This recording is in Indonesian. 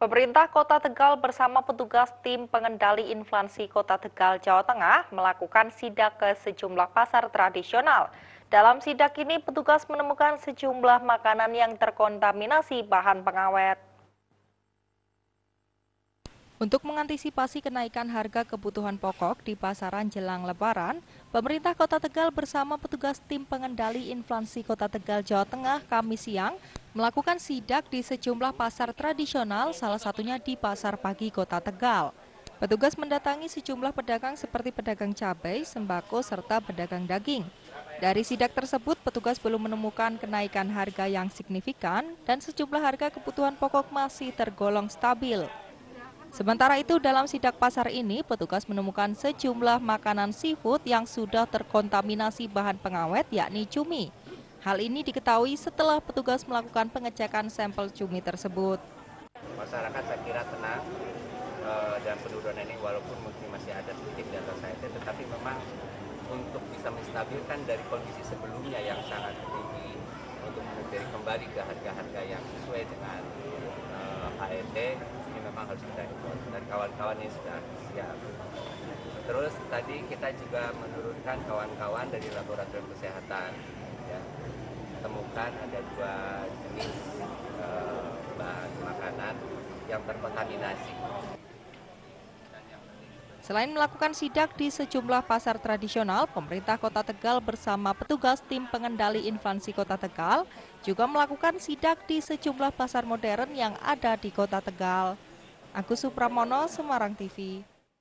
Pemerintah Kota Tegal bersama petugas tim pengendali inflasi Kota Tegal, Jawa Tengah melakukan sidak ke sejumlah pasar tradisional. Dalam sidak ini, petugas menemukan sejumlah makanan yang terkontaminasi bahan pengawet. Untuk mengantisipasi kenaikan harga kebutuhan pokok di pasaran jelang lebaran, pemerintah Kota Tegal bersama petugas tim pengendali inflasi Kota Tegal Jawa Tengah Kamis siang melakukan sidak di sejumlah pasar tradisional, salah satunya di Pasar Pagi Kota Tegal. Petugas mendatangi sejumlah pedagang seperti pedagang cabai, sembako, serta pedagang daging. Dari sidak tersebut, petugas belum menemukan kenaikan harga yang signifikan dan sejumlah harga kebutuhan pokok masih tergolong stabil. Sementara itu dalam sidak pasar ini petugas menemukan sejumlah makanan seafood yang sudah terkontaminasi bahan pengawet yakni cumi. Hal ini diketahui setelah petugas melakukan pengecekan sampel cumi tersebut. Masyarakat saya kira tenang uh, dan penurunan ini walaupun mungkin masih ada sedikit di atas saya tetapi memang untuk bisa menstabilkan dari kondisi sebelumnya yang sangat tinggi untuk menjadi kembali ke harga-harga yang sesuai dengan uh, HET memang harus kita import dan kawan-kawan ini sudah siap. Terus tadi kita juga menurunkan kawan-kawan dari laboratorium kesehatan. Temukan ada dua jenis uh, bahan makanan yang terkontaminasi. Selain melakukan sidak di sejumlah pasar tradisional, pemerintah Kota Tegal bersama petugas tim pengendali inflasi Kota Tegal juga melakukan sidak di sejumlah pasar modern yang ada di Kota Tegal. Agus Supramono, Semarang TV.